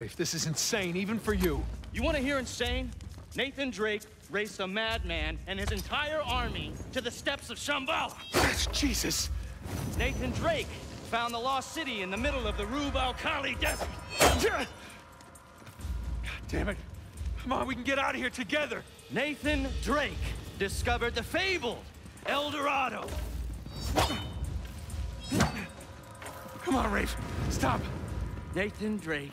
If this is insane, even for you. You want to hear insane? Nathan Drake raced a madman and his entire army to the steps of Shambhala. Jesus! Nathan Drake found the lost city in the middle of the Rub al Khali desert. God damn it. Come on, we can get out of here together. Nathan Drake discovered the fabled El Dorado. Come on, Rafe. Stop. Nathan Drake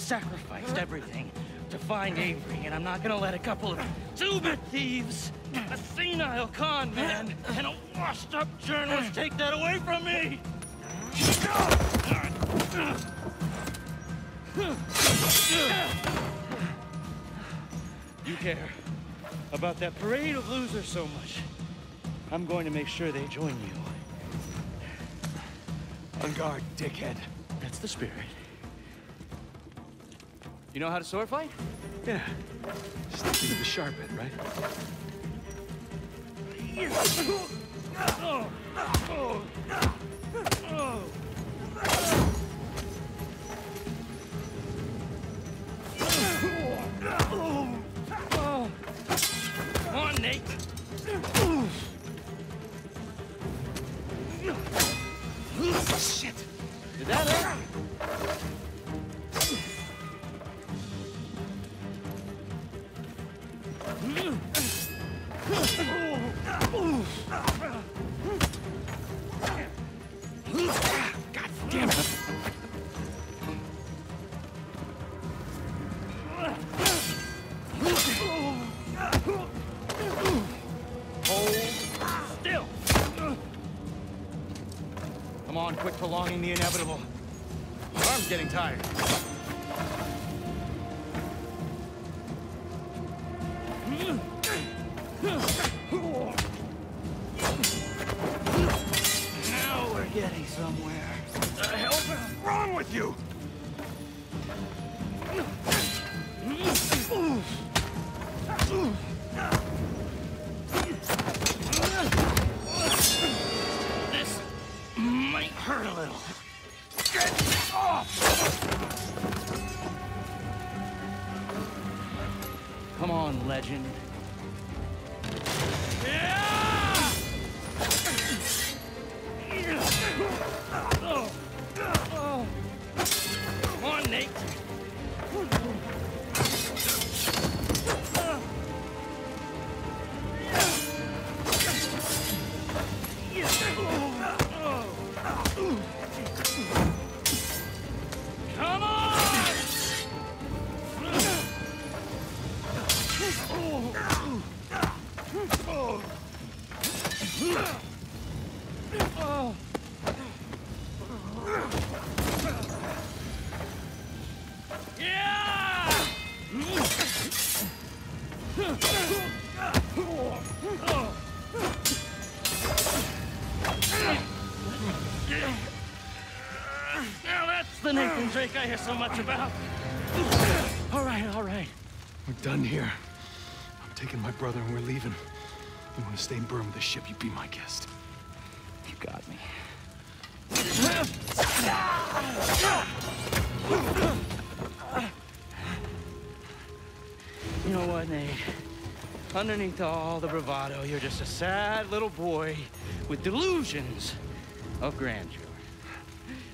Sacrificed everything to find Avery, and I'm not gonna let a couple of stupid thieves, a senile con man, and a washed-up journalist take that away from me! You care about that parade of losers so much. I'm going to make sure they join you. On guard, dickhead. That's the spirit. You know how to sword fight? Yeah. Just into the sharp end, right? Come Come on, quit prolonging the inevitable. Arm's getting tired. Now we're getting somewhere. The hell is wrong with you? This Come on, legend. Come on, Nate. The Nathan Drake I hear so much about. All right, all right. We're done here. I'm taking my brother and we're leaving. You want to stay and burn with the ship, you be my guest. You got me. You know what, Nate? Underneath all the bravado, you're just a sad little boy with delusions of grandeur.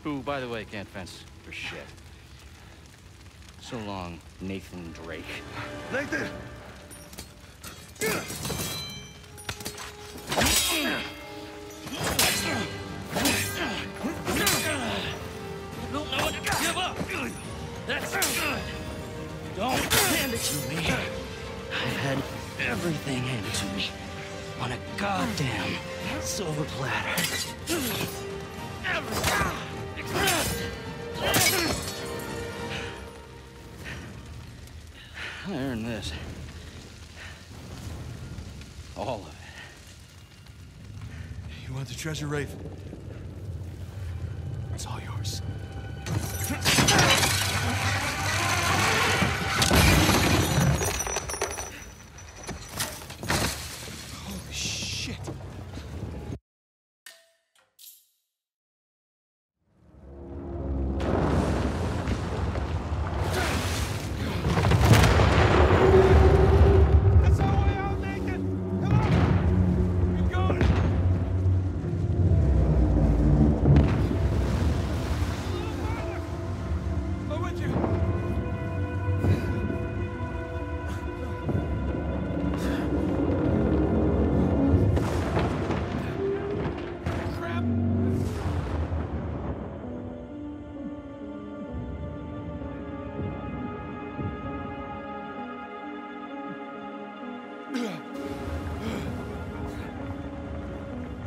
Who, by the way, can't fence for shit. So long, Nathan Drake. Nathan! to me. I had everything handed to me on a goddamn silver platter. I earned this. All of it. You want the treasure, Rafe? It's all yours.